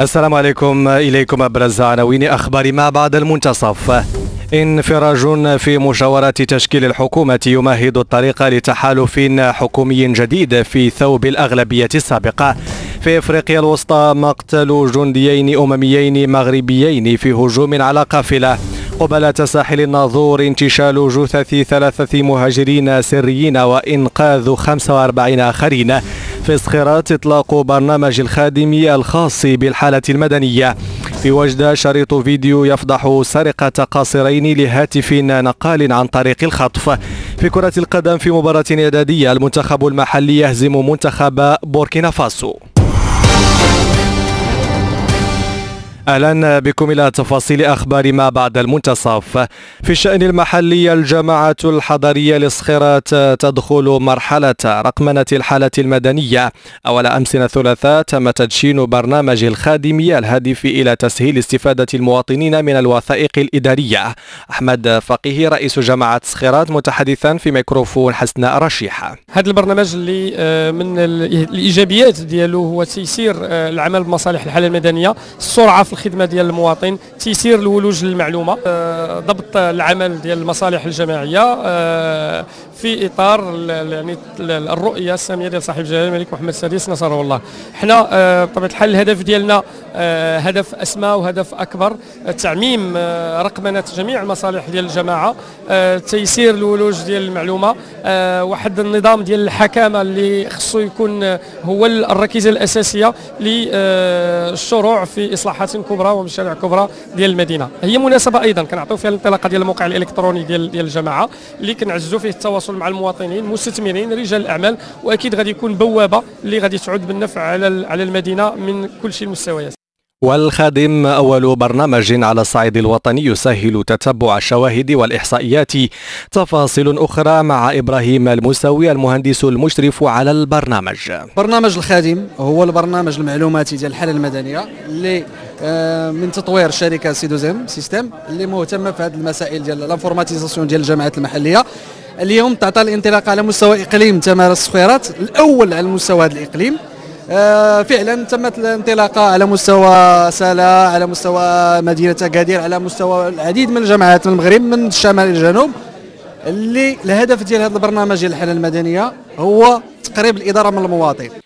السلام عليكم إليكم أبرز عناوين أخبار ما بعد المنتصف. انفراج في مشاورات تشكيل الحكومة يمهد الطريق لتحالف حكومي جديد في ثوب الأغلبية السابقة. في إفريقيا الوسطى مقتل جنديين أمميين مغربيين في هجوم على قافلة. قبلة ساحل الناظور انتشال جثث ثلاثة مهاجرين سريين وإنقاذ 45 آخرين. في صخرات إطلاق برنامج الخادم الخاص بالحالة المدنية. في وجدة شريط فيديو يفضح سرقة قاصرين لهاتف نقال عن طريق الخطف. في كرة القدم في مباراة إعدادية المنتخب المحلي يهزم منتخب بوركينا فاسو. أهلا بكم إلى تفاصيل أخبار ما بعد المنتصف. في الشأن المحلي الجماعة الحضرية للصخيرات تدخل مرحلة رقمنة الحالة المدنية. أول امس الثلاثاء تم تدشين برنامج الخادميه الهادف إلى تسهيل استفادة المواطنين من الوثائق الإدارية. أحمد فقيه رئيس جماعة صخيرات متحدثا في ميكروفون حسناء رشيحه هذا البرنامج اللي آه، من الإيجابيات ديالو هو تيسير آه، العمل بمصالح الحالة المدنية. السرعة في الخدمة ديال المواطن تيسير الولوج للمعلومة آه، ضبط العمل ديال المصالح الجماعية آه، في إطار يعني الرؤية السامية ديال صاحب الجلالة الملك محمد السادس نصره الله. حنا آه، بطبيعة الحال الهدف ديالنا هدف اسمى وهدف أكبر تعميم رقمنة جميع المصالح ديال الجماعة تيسير الولوج ديال المعلومة واحد النظام ديال الحكامة اللي خصو يكون هو الركيزة الأساسية للشروع في إصلاحات كبرى ومشاريع كبرى ديال المدينة. هي مناسبة أيضا كنعطيو فيها الانطلاقة ديال الموقع الإلكتروني ديال ديال الجماعة اللي كنعززوا فيه التواصل مع المواطنين مستثمرين رجال الأعمال وأكيد غادي يكون بوابة اللي غادي تعود بالنفع على على المدينة من كل شيء المستويات والخادم أول برنامج على الصعيد الوطني يسهل تتبع الشواهد والإحصائيات. تفاصيل أخرى مع إبراهيم المساوي المهندس المشرف على البرنامج. برنامج الخادم هو البرنامج المعلوماتي ديال الحالة المدنية اللي من تطوير الشركة سيدوزيم سيستم اللي مهتمة في هذه المسائل ديال ال informatisation ديال الجماعات المحلية. اليوم تعطى الانطلاق على مستوى إقليم تمارس الصخيرات الأول على مستوى هذا الإقليم. آه، فعلا تمت الانطلاقه على مستوى سلا على مستوى مدينة اكادير على مستوى العديد من الجامعات من المغرب من الشمال إلى الجنوب. اللي الهدف ديال هذا البرنامج ديال الحاله المدنية هو تقريب الإدارة من المواطن.